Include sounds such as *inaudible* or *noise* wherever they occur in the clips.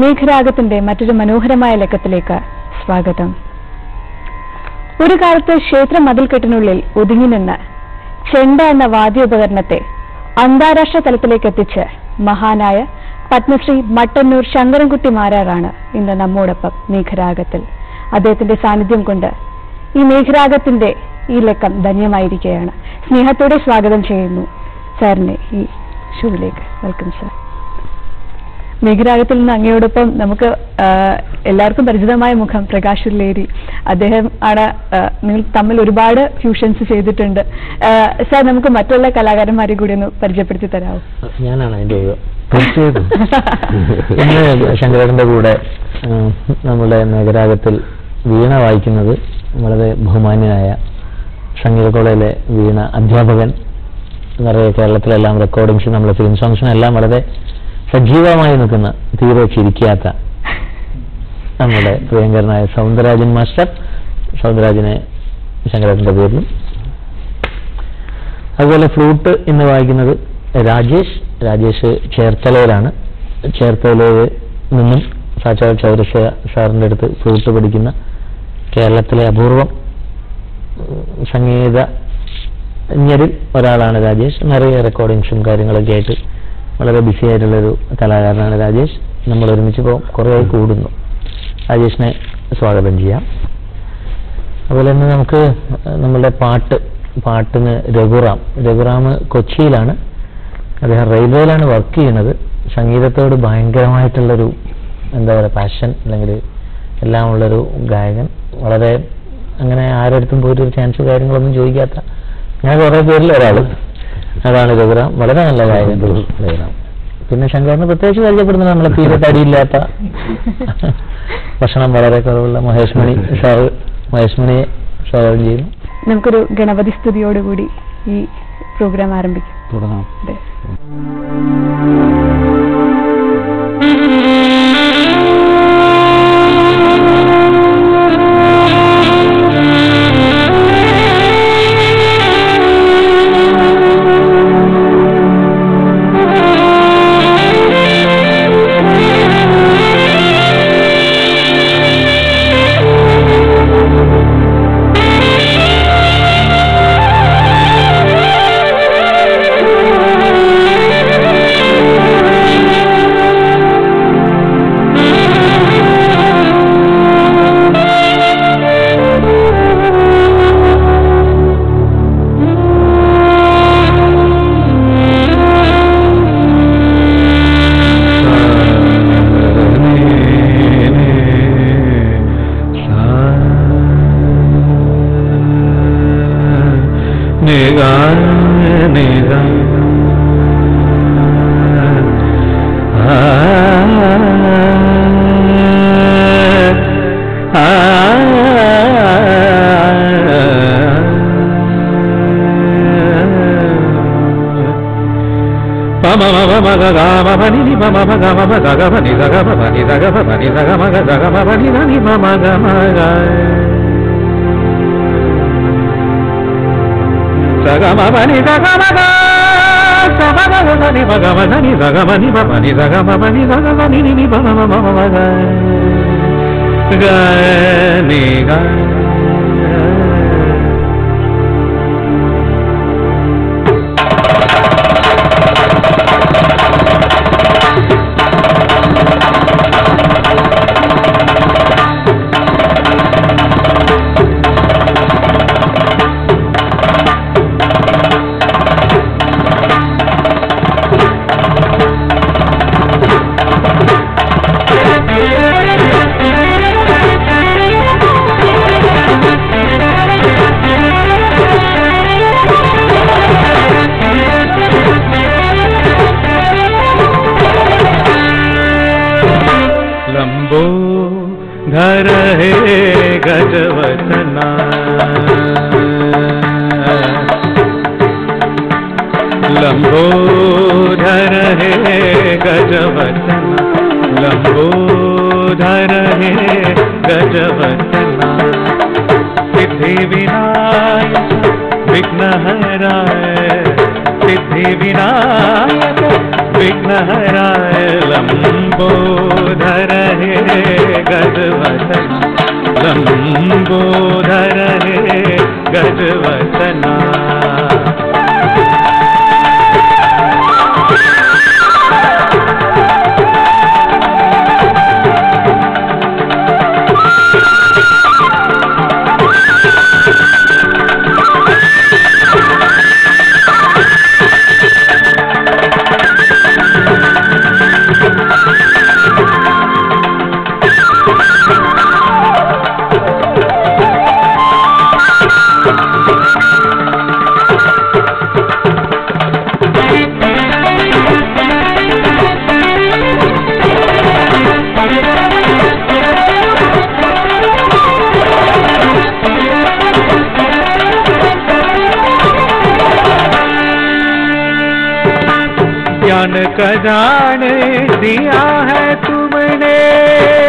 മേഘരാഗത്തിന്റെ മറ്റൊരു മനോഹരമായ ലക്കത്തിലേക്ക് സ്വാഗതം. ഒരു കാലത്ത് ക്ഷേത്ര മതിൽക്കെട്ടിനുള്ളിൽ ഒതുങ്ങി നിന്ന് ചെണ്ട എന്ന വാദ്യോപകരണത്തെ അന്താരാഷ്ട്ര തലത്തിലേക്ക് എത്തിച്ച് മഹാനായ പത്മശ്രീ മട്ടന്നൂർ ശങ്കരൻകുട്ടി മാരാറാണ് ഇന്ന് നമ്മോടൊപ്പം മേഘരാഗത്തിൽ. അദ്ദേഹത്തിന്റെ സാന്നിധ്യം കൊണ്ട് ഈ മേഘരാഗത്തിന്റെ ഈ ലക്കം ധന്യമായിരിക്കുകയാണ്. സ്നേഹത്തോടെ സ്വാഗതം ചെയ്യുന്നു സാറിനെ ഈ ഷോയിലേക്ക്. Welcome sir. മേഘരാഗത്തിൽ നിന്ന് അങ്ങയോടൊപ്പം നമുക്ക് എല്ലാവർക്കും പരിചിതമായ മുഖം പ്രകാശ് ലേരി അദ്ദേഹം ആണ് നിങ്ങൾ തമ്മിൽ ഒരുപാട് ഫ്യൂഷൻസ് ചെയ്തിട്ടുണ്ട്. സാർ നമുക്ക് മറ്റുള്ള കലാകാരന്മാരെ കൂടി ഒന്ന് പരിചയപ്പെടുത്തി തരാമോ ഞാനാണ് അതിന്റെ ഒരു തീർച്ചയായിട്ടും ഇന്ന് കൂടെ നമ്മുടെ നഗരാഗത്തിൽ വീണ വായിക്കുന്നത് വളരെ ബഹുമാന്യനായ സംഗീത കോളേജിലെ വീണ അധ്യാപകൻ. നിറയെ കേരളത്തിലെല്ലാം റെക്കോർഡിങ്സ് നമ്മുടെ ഫിലിം സോങ്സിനും എല്ലാം വളരെ സജീവമായി നിൽക്കുന്ന തീരെ ചിരിക്കാത്ത നമ്മുടെ *laughs* പ്രിയങ്കരനായ സൗന്ദരാജൻ മാസ്റ്റർ. സൗന്ദരാജനെ ശങ്കരാജന്റെ പേരിലും. അതുപോലെ ഫ്ലൂട്ട് എന്ന് വായിക്കുന്നത് രാജേഷ്. രാജേഷ് ചേർത്തലയിലാണ്. ചേർത്തലയിൽ നിന്നും സാക്ഷാൽ ചൗരസ്യ സാറിന്റെ അടുത്ത് ഫ്ലൂട്ട് പഠിക്കുന്ന കേരളത്തിലെ അപൂർവം സംഗീത സംഗീതജ്ഞരിൽ ഒരാളാണ് രാജേഷ്. നിറയെ റെക്കോർഡിങ്സും കാര്യങ്ങളൊക്കെ ആയിട്ട് വളരെ ബിസി ആയിട്ടുള്ളൊരു കലാകാരനാണ് രാജേഷ്. നമ്മൾ ഒരുമിച്ച് ഇപ്പോൾ കുറേയായി കൂടുന്നു. രാജേഷിനെ സ്വാഗതം ചെയ്യാം. അതുപോലെ തന്നെ നമുക്ക് നമ്മളുടെ പാട്ട് പാട്ടിന് രഘുറാം. രഘുറാം കൊച്ചിയിലാണ്. അദ്ദേഹം റെയിൽവേയിലാണ് വർക്ക് ചെയ്യുന്നത്. സംഗീതത്തോട് ഭയങ്കരമായിട്ടുള്ളൊരു എന്താ പറയുക പാഷൻ അല്ലെങ്കിൽ എല്ലാം ഉള്ളൊരു ഗായകൻ. വളരെ അങ്ങനെ ആരടുത്തും പോയിട്ട് ഒരു ചാൻസ് കാര്യങ്ങളൊന്നും ചോദിക്കാത്ത ഞാൻ കുറേ പേരിൽ ഒരാൾ അതാണ് രഘുറാം. വളരെ നല്ല ഗായകൻ. രഘുറാം. പിന്നെ ശങ്കറിന് പ്രത്യേകിച്ച് പരിചയപ്പെടുന്നത് നമ്മളെ തീരെ തടിയില്ലാത്ത *laughs* ഭക്ഷണം വളരെ കുറവുള്ള മഹേഷ് മണി സാറ് മഹേഷ് മണിയെ സ്വാഗതം ചെയ്യുന്നു നമുക്കൊരു ഗണപതി സ്തുതിയോടുകൂടി ഈ പ്രോഗ്രാം ആരംഭിക്കും. തുടങ്ങാം. గమ గగ ని గగ ని గగ ని గగ మగ గగ మగ ని ని మమ గమ సగమ ని గగ మగ సమగమ ని మగమ ని గగమ ని మమ ని గగమ ని గగమ ని ని మమ మమ మగ గ ని గ रहे गजवचना सिद्धि विनायक विघ्नहराय। सिद्धि विनायक विघ्नहराय। लम्बोधर हे गजवतना लम्बोधर हे गजवतना ज्ञान का दान दिया है तुमने।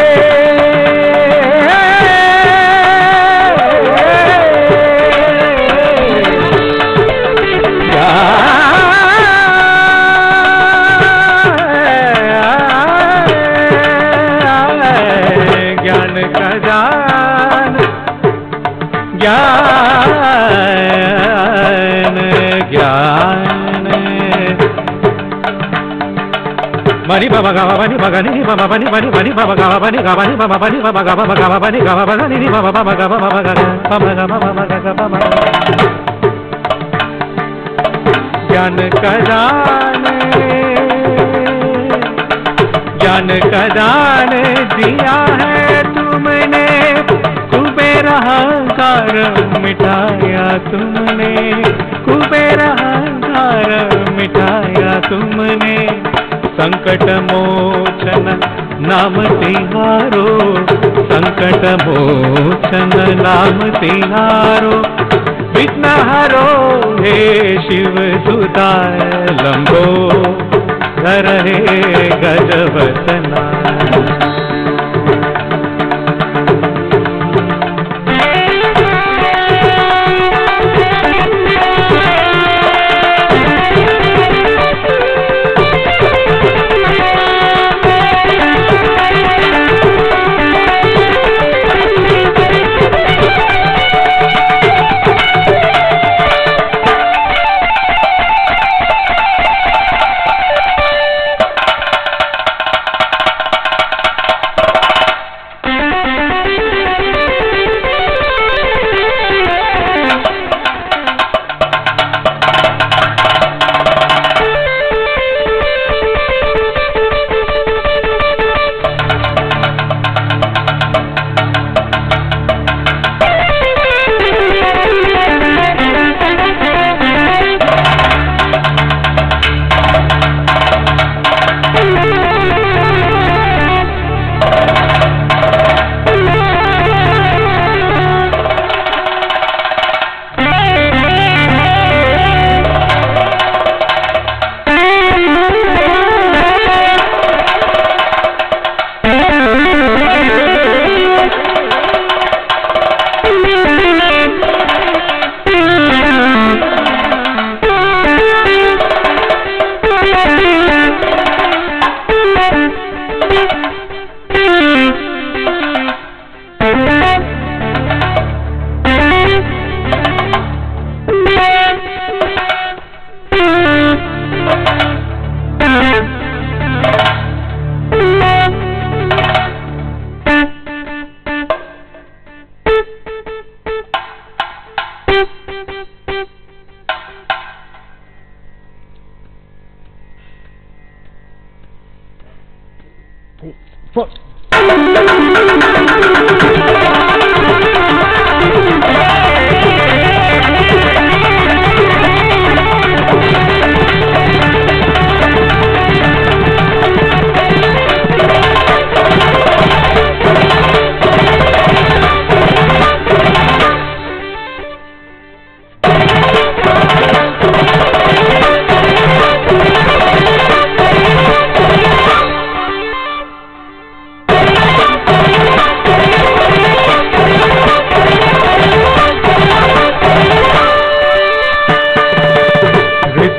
bani బబ గవ bani బగ ని బబ బని bani bani bani గవ బని bani బని బబ బని bani గవ బగ గవ బని bani బగ bani బబ బబ గవ బబ గ బబ గ బబ గ గ బబ ज्ञान कदाने ज्ञान कदान दिया है तुमने कुबेर अहंकार मिटाया तुमने कुबेर अहंकार मिटाया तुमने, संकट मोचन नाम तिहारो, संकट मोचन नाम तिहारो। विघ्न हरो हे शिव सुता लंबो, धर हे गजवतना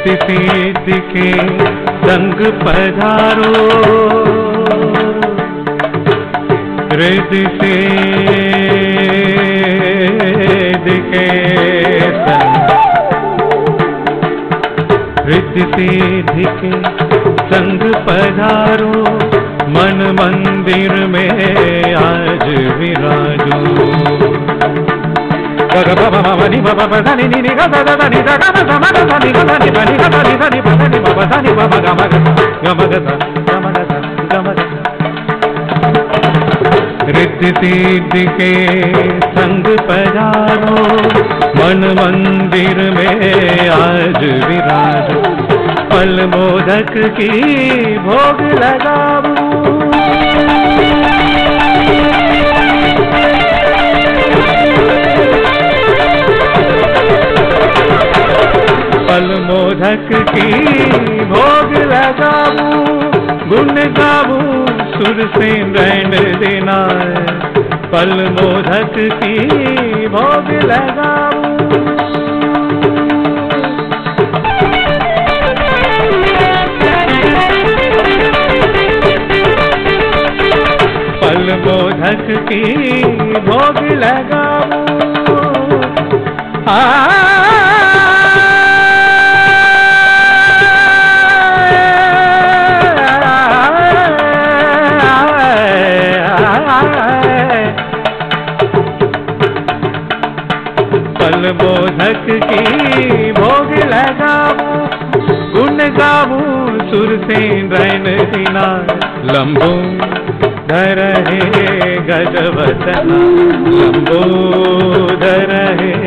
रिद्धि सिद्धि के संग पधारो। सिद्धि के संग रिद्धि सिद्धि के संग पधारो। मन मंदिर में आज विराजो। रिद्धि के संग पधारो मन मंदिर में आज विराजो। फल मोदक की भोग लगाओ मोदक की भोग लगाऊ, गुण गाऊ, सुर से रैन देना फल मोदक की भोग लगाऊ। फल मोदक की भोग लगाऊ। फल बोधक की भोग लगाऊ, गुण गाऊ, सुर से रैन दिना लंबो, धर है गजवतना लंबो, धर हे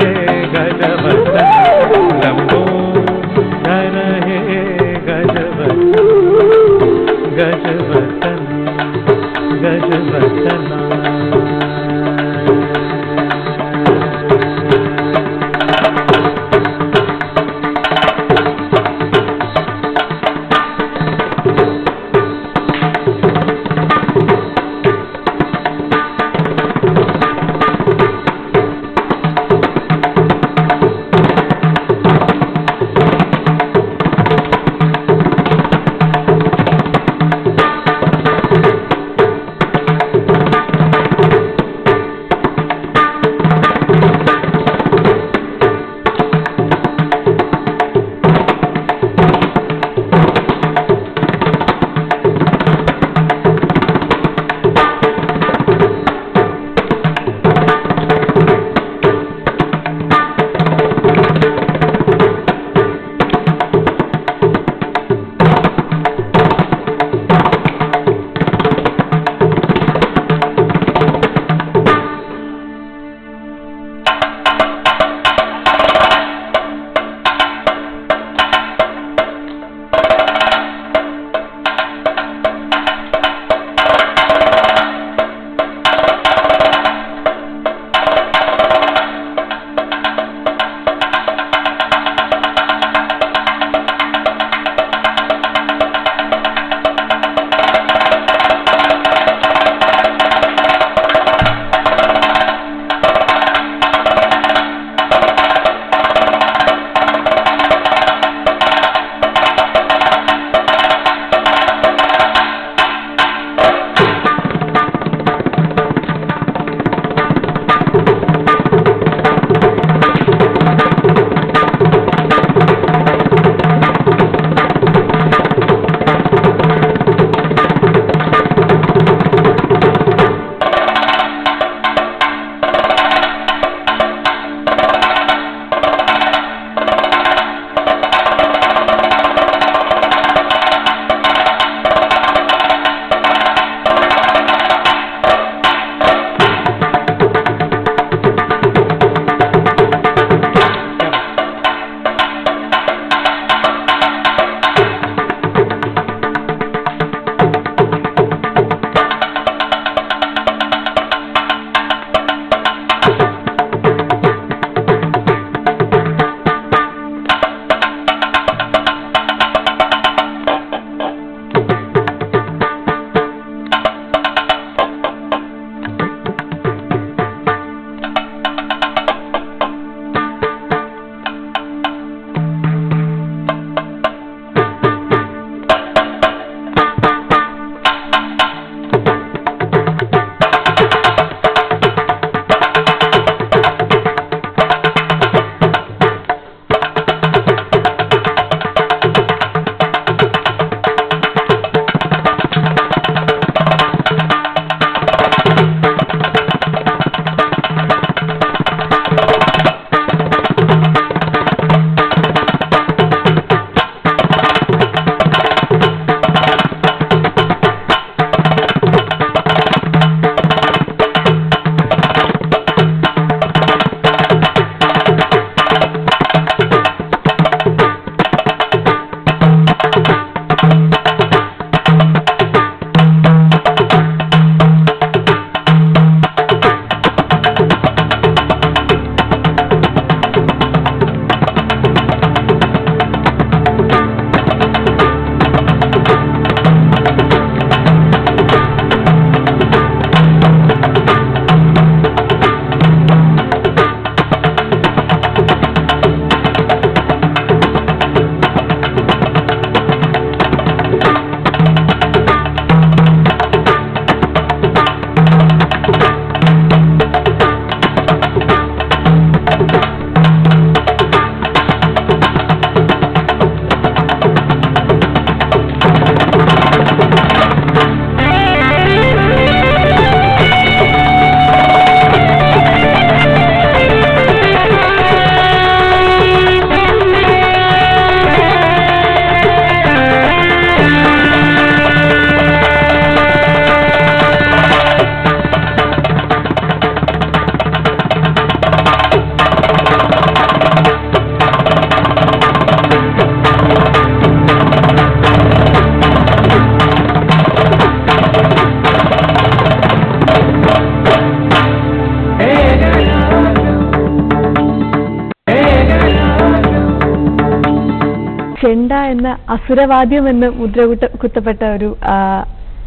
അസുരവാദ്യം എന്ന് മുദ്ര കുത്ത- കുത്തപ്പെട്ട ഒരു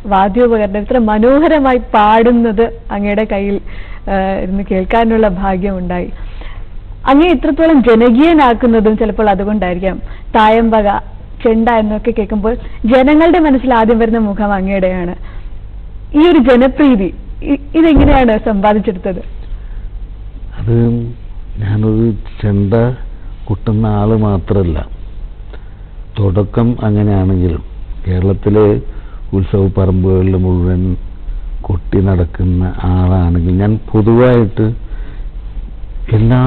വാദ്യോപകരണം. ഇത്ര മനോഹരമായി പാടുന്നത് അങ്ങയുടെ കയ്യിൽ ഇരുന്ന് കേൾക്കാനുള്ള ഭാഗ്യമുണ്ടായി അങ്ങേ ഇത്രത്തോളം ജനകീയനാക്കുന്നതും ചിലപ്പോൾ അതുകൊണ്ടായിരിക്കാം. തായമ്പക ചെണ്ട എന്നൊക്കെ കേൾക്കുമ്പോൾ ജനങ്ങളുടെ മനസ്സിൽ ആദ്യം വരുന്ന മുഖം അങ്ങയുടെയാണ്. ഈ ഒരു ജനപ്രീതി ഇതെങ്ങനെയാണ് സമ്പാദിച്ചെടുത്തത്? അത് ഞാനൊരു ചെണ്ട കുട്ടുന്ന ആൾ മാത്രമല്ല തുടക്കം അങ്ങനെയാണെങ്കിലും കേരളത്തിലെ ഉത്സവ പറമ്പുകളിൽ മുഴുവൻ കൊട്ടി നടക്കുന്ന ആളാണെങ്കിൽ ഞാൻ പൊതുവായിട്ട് എല്ലാ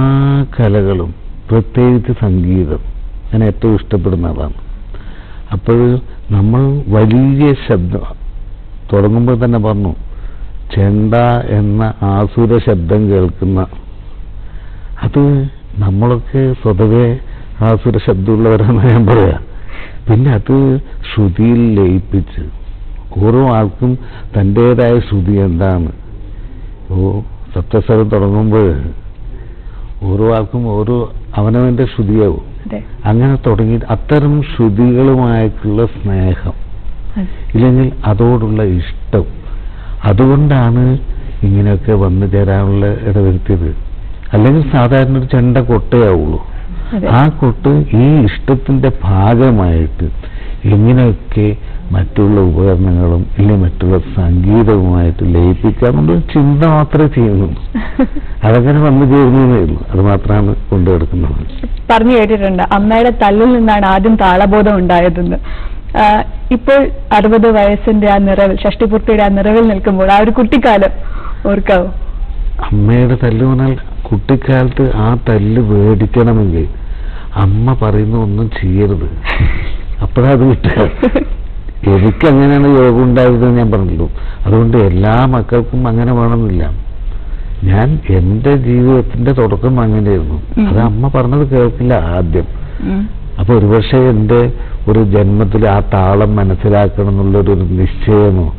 കലകളും പ്രത്യേകിച്ച് സംഗീതം ഞാൻ ഏറ്റവും ഇഷ്ടപ്പെടുന്ന ആളാണ്. അപ്പോൾ നമ്മൾ വലിയ ശബ്ദം തുടങ്ങുമ്പോൾ തന്നെ പറഞ്ഞു ചെണ്ട എന്ന ആസുര ശബ്ദം കേൾക്കുന്ന അത് നമ്മളൊക്കെ സ്വതവേ ആസുര ശബ്ദമുള്ളവരാണെന്ന് ഞാൻ പറയാം. പിന്നെ അത് ശ്രുതിയിൽ ലയിപ്പിച്ച്. ഓരോ ആൾക്കും തന്റേതായ ശ്രുതി എന്താണ്? ഓ സപ്തസ്വരം തുടങ്ങുമ്പോൾ ഓരോ ആൾക്കും ഓരോ അവനവന്റെ ശ്രുതിയാവും. അങ്ങനെ തുടങ്ങി അത്തരം ശ്രുതികളുമായിട്ടുള്ള സ്നേഹം. ഇല്ലെങ്കിൽ അതോടുള്ള ഇഷ്ടം. അതുകൊണ്ടാണ് ഇങ്ങനെയൊക്കെ വന്നു ചേരാനുള്ള ഇടവരുത്തിയത്. അല്ലെങ്കിൽ സാധാരണ ഒരു ചെണ്ട കൊട്ടയാവുള്ളൂ. ആ കൊട്ട് ഈ ഇഷ്ടത്തിന്റെ ഭാഗമായിട്ട് എങ്ങനെയൊക്കെ മറ്റുള്ള ഉപകരണങ്ങളും അല്ലെങ്കിൽ മറ്റുള്ള സംഗീതവുമായിട്ട് ലയിപ്പിക്കാമെന്നൊരു ചിന്ത മാത്രമേ ചെയ്യുന്നുള്ളൂ. *laughs* അതങ്ങനെ വന്നു ചേരുന്നതേ ഉള്ളൂ. അത് മാത്രമാണ് കൊണ്ടുനടക്കുന്നത് പറഞ്ഞു കേട്ടിട്ടുണ്ട്. അമ്മയുടെ തല്ലിൽ നിന്നാണ് ആദ്യം താളബോധം ഉണ്ടായതെന്ന്. ഇപ്പോൾ അറുപത് വയസ്സിന്റെ ആ നിറവിൽ ഷഷ്ടിപൂർത്തിയുടെ ആ നിറവിൽ നിൽക്കുമ്പോൾ ആ ഒരു കുട്ടിക്കാലം ഓർക്കാവോ? അമ്മയുടെ തല്ല് പറഞ്ഞാൽ കുട്ടിക്കാലത്ത് ആ തല്ല് മേടിക്കണമെങ്കിൽ അമ്മ പറയുന്ന ഒന്നും ചെയ്യരുത്. അപ്പോഴാ അത് കിട്ടുക. എനിക്ക് അങ്ങനെയാണ് യോഗം ഉണ്ടായതെന്ന് ഞാൻ പറഞ്ഞല്ലോ അതുകൊണ്ട് എല്ലാ മക്കൾക്കും അങ്ങനെ വേണമെന്നില്ല. ഞാൻ എന്റെ ജീവിതത്തിന്റെ തുടക്കം അങ്ങനെയായിരുന്നു. അത് അമ്മ പറഞ്ഞത് കേൾക്കില്ല ആദ്യം. അപ്പൊ ഒരുപക്ഷെ എന്റെ ഒരു ജന്മത്തിൽ ആ താളം മനസ്സിലാക്കണം എന്നുള്ളൊരു നിശ്ചയമോ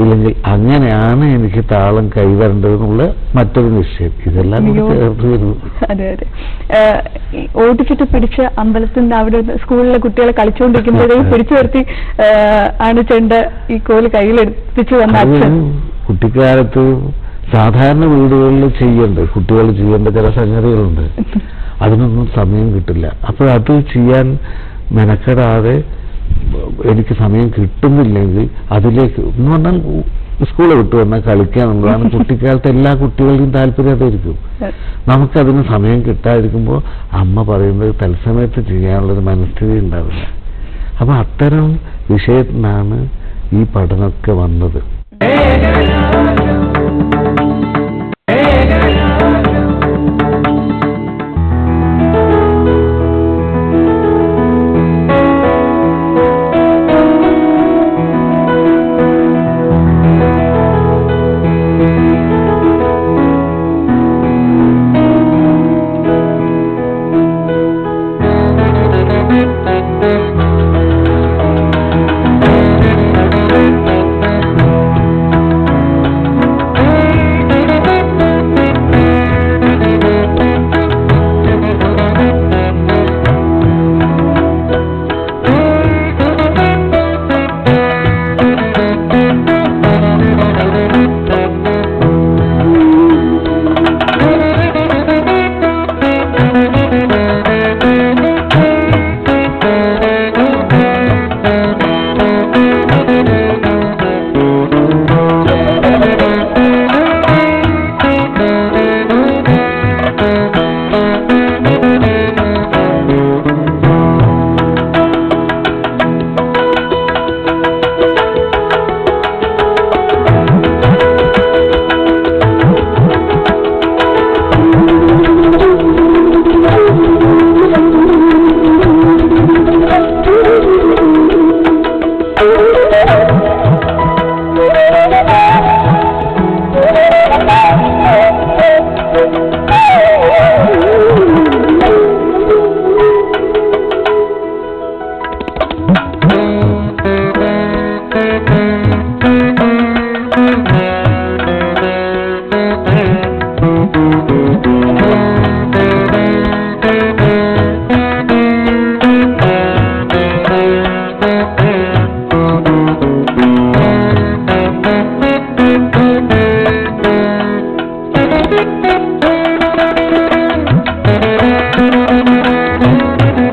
ഇല്ലെങ്കിൽ അങ്ങനെയാണ് എനിക്ക് താളം കൈവരേണ്ടതെന്നുള്ള മറ്റൊരു നിശ്ചയം. ഇതെല്ലാം കൂടി അയ്യോ. ചേർത്ത് വരുന്നു. അതെ അതെ. ഓടിച്ചിട്ട് പിടിച്ച് അമ്പലത്തിൽ അവിടെ സ്കൂളിലെ കുട്ടികളെ കളിച്ചുകൊണ്ടിരിക്കുമ്പോഴേ പിടിച്ചു നിർത്തി ആണ് ചെണ്ട ഈ കോൽ കയ്യിലെടുപ്പിച്ചു വന്ന അച്ഛൻ. കുട്ടിക്കാലത്ത് സാധാരണ വീടുകളിൽ ചെയ്യേണ്ട. കുട്ടികൾ ചെയ്യേണ്ട ചില സംഗതികളുണ്ട്. അതിനൊന്നും സമയം കിട്ടില്ല. അപ്പോൾ അത് ചെയ്യാൻ മെനക്കെടാതെ എനിക്ക് സമയം കിട്ടുന്നില്ലെങ്കിൽ അതിലേക്ക് എന്ന് പറഞ്ഞാൽ സ്കൂളിൽ വിട്ടു വന്നാൽ കളിക്കുക എന്നുള്ളതാണ് *laughs* കുട്ടിക്കാലത്ത് എല്ലാ കുട്ടികൾക്കും താല്പര്യം അതായിരിക്കും. നമുക്കതിന് സമയം കിട്ടാതിരിക്കുമ്പോൾ അമ്മ പറയുന്നത് തത്സമയത്ത് ചെയ്യാനുള്ളൊരു മനസ്ഥിതി ഉണ്ടാവില്ല. അപ്പൊ അത്തരം വിഷയത്തിനാണ് ഈ പഠനമൊക്കെ വന്നത്.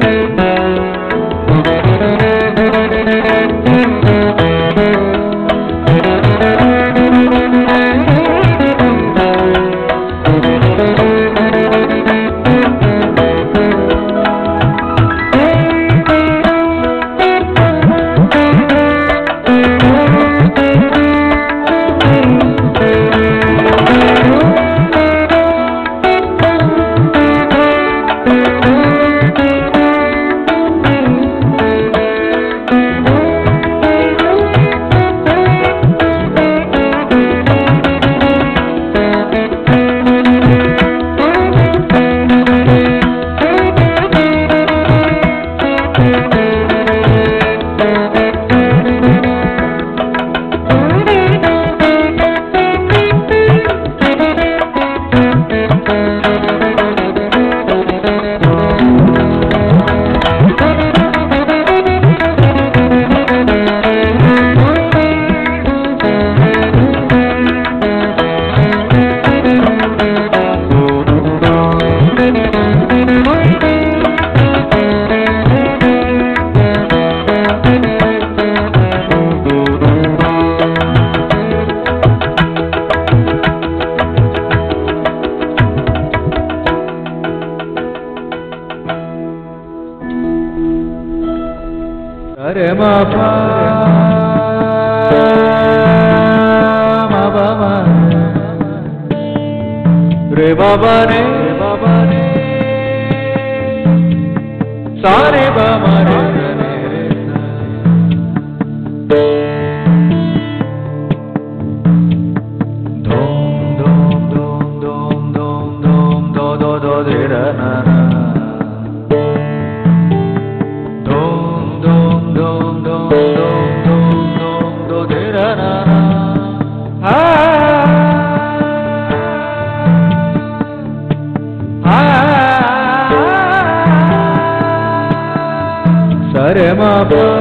Thank you. బాబా రే బాబా రే సారే Cowboy.